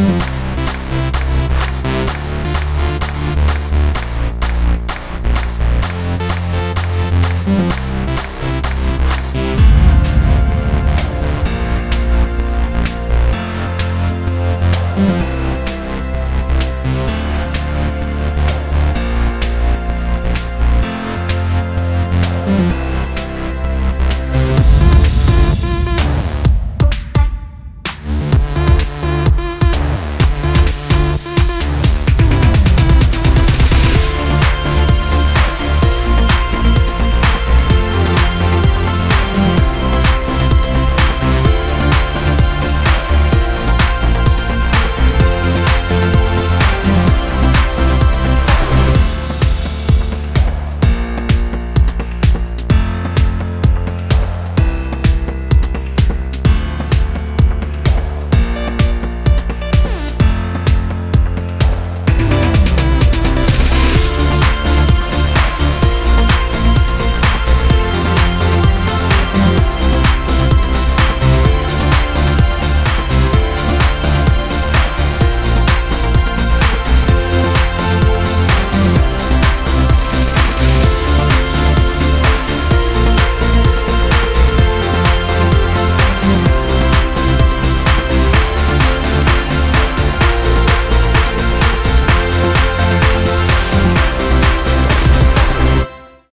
Mm-hmm.